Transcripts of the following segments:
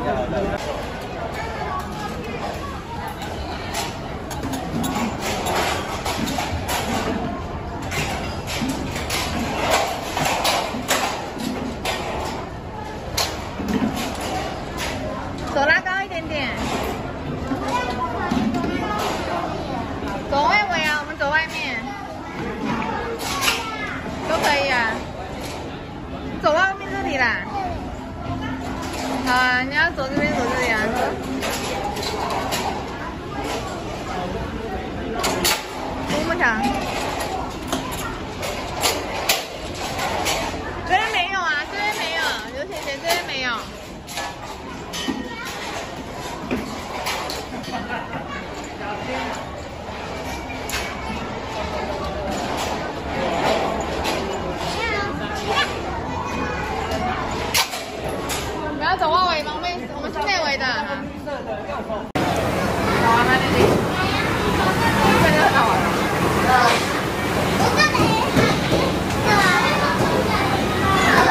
走拉高一点点。走外围啊我们走外面。都可以啊。走外面这里啦。啊，你要走这边，走这里啊，走。多么想，这边没有啊，这边没有，刘甜甜这边没有。不要走外围，我们我们是内围的。好啊，那这里，这个很好玩。他要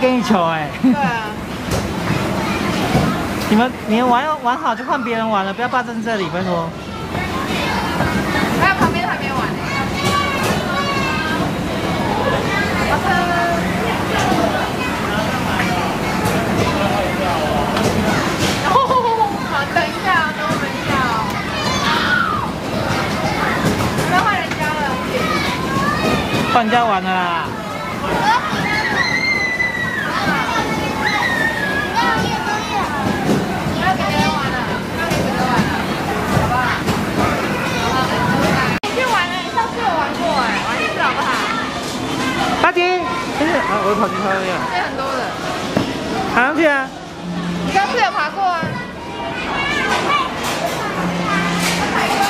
给你球哎、对啊，你们你们玩玩好就换别人玩了，不要霸占这里，拜托。还有旁边还没玩呢。好的。好，等一下哦，等我们一下哦。我们换人家了。换家玩了啦。不要给别人玩了，不要给别人玩了，好不好？好，来，你去玩了，你上次有玩过哎，玩一次好不好？大金，真是啊，我跑去他那边了，这很多人，爬上去啊。你上次有爬过啊？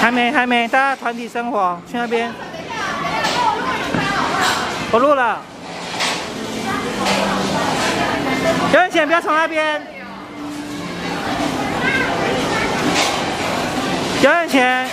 还没还没，大家团体生活去那边。我录了。有人钱不要从那边。有人钱。